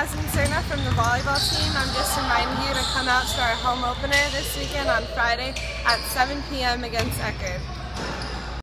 Jasmine Serna from the volleyball team. I'm just reminding you to come out to our home opener this weekend on Friday at 7 p.m. against Eckerd.